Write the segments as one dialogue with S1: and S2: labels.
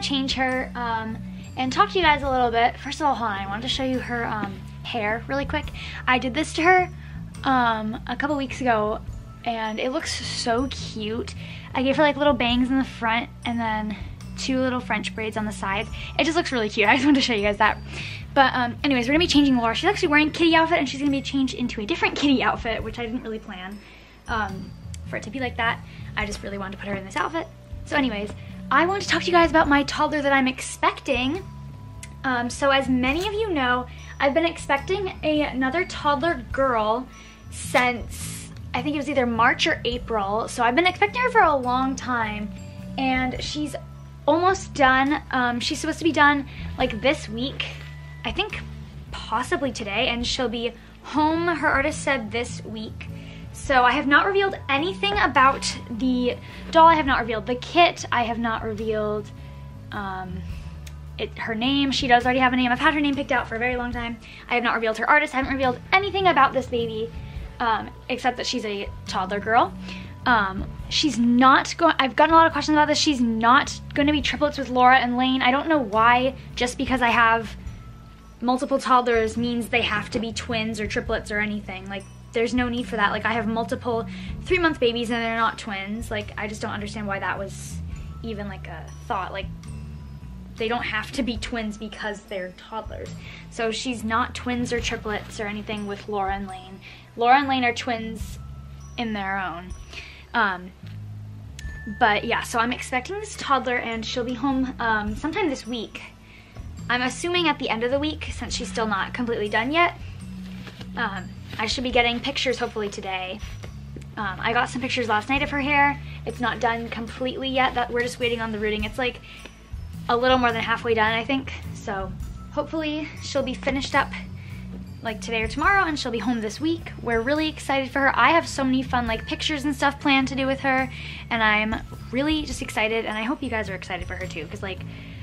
S1: to change her um, and talk to you guys a little bit. First of all, hold on, I wanted to show you her um, hair really quick. I did this to her um, a couple weeks ago and it looks so cute. I gave her like little bangs in the front and then two little French braids on the sides. It just looks really cute. I just wanted to show you guys that. But um, anyways, we're gonna be changing Laura. She's actually wearing kitty outfit and she's gonna be changed into a different kitty outfit, which I didn't really plan um, for it to be like that. I just really wanted to put her in this outfit. So anyways, I want to talk to you guys about my toddler that I'm expecting. Um, so as many of you know, I've been expecting a, another toddler girl since I think it was either March or April. So I've been expecting her for a long time and she's almost done. Um, she's supposed to be done like this week. I think possibly today, and she'll be home, her artist said, this week. So I have not revealed anything about the doll. I have not revealed the kit. I have not revealed um, it, her name. She does already have a name. I've had her name picked out for a very long time. I have not revealed her artist. I haven't revealed anything about this baby um, except that she's a toddler girl. Um, she's not going, I've gotten a lot of questions about this. She's not going to be triplets with Laura and Lane. I don't know why, just because I have multiple toddlers means they have to be twins or triplets or anything. Like, there's no need for that. Like, I have multiple three month babies and they're not twins. Like, I just don't understand why that was even like a thought. Like, they don't have to be twins because they're toddlers. So she's not twins or triplets or anything with Laura and Lane. Laura and Lane are twins in their own. Um, but yeah, so I'm expecting this toddler and she'll be home um, sometime this week. I'm assuming at the end of the week since she's still not completely done yet. Um, I should be getting pictures hopefully today. Um, I got some pictures last night of her hair. It's not done completely yet. That We're just waiting on the rooting. It's like a little more than halfway done, I think. So hopefully she'll be finished up like today or tomorrow and she'll be home this week. We're really excited for her. I have so many fun like pictures and stuff planned to do with her and I'm really just excited and I hope you guys are excited for her too because like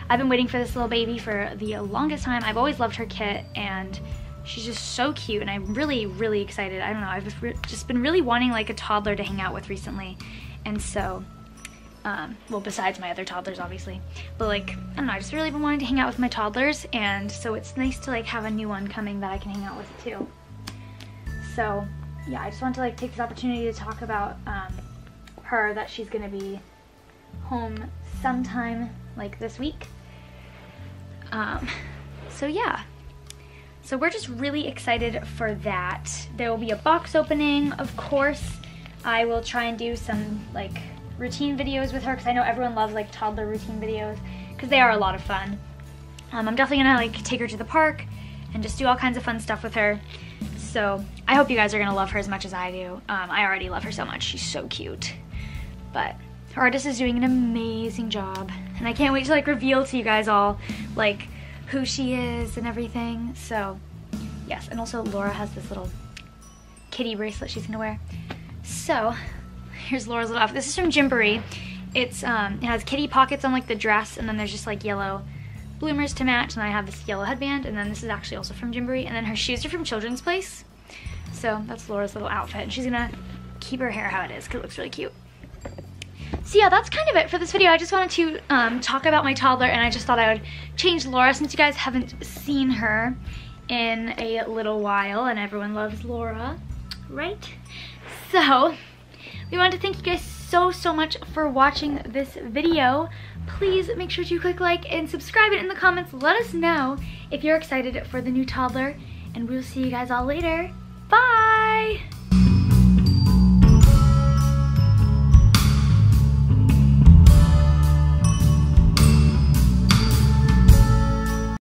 S1: I've been waiting for this little baby for the longest time. I've always loved her kit and she's just so cute and I'm really really excited. I don't know, I've just been really wanting like a toddler to hang out with recently and so um, well, besides my other toddlers, obviously. But like, I don't know, I've just really been wanting to hang out with my toddlers, and so it's nice to like have a new one coming that I can hang out with too. So, yeah, I just want to like take this opportunity to talk about um, her, that she's gonna be home sometime like this week. Um, so yeah. So we're just really excited for that. There will be a box opening, of course. I will try and do some like routine videos with her because I know everyone loves like toddler routine videos because they are a lot of fun. Um, I'm definitely gonna like take her to the park and just do all kinds of fun stuff with her. So I hope you guys are gonna love her as much as I do. Um, I already love her so much, she's so cute. But her artist is doing an amazing job and I can't wait to like reveal to you guys all like who she is and everything. So yes, and also Laura has this little kitty bracelet she's gonna wear. So Here's Laura's little outfit. This is from Gymboree. It's um, it has kitty pockets on like the dress, and then there's just like yellow bloomers to match. And I have this yellow headband, and then this is actually also from Gymboree. And then her shoes are from Children's Place. So that's Laura's little outfit, and she's gonna keep her hair how it is because it looks really cute. So yeah, that's kind of it for this video. I just wanted to um, talk about my toddler, and I just thought I would change Laura since you guys haven't seen her in a little while, and everyone loves Laura, right? So we want to thank you guys so, so much for watching this video. Please make sure to click like and subscribe it in the comments. Let us know if you're excited for the new toddler. And we'll see you guys all later. Bye!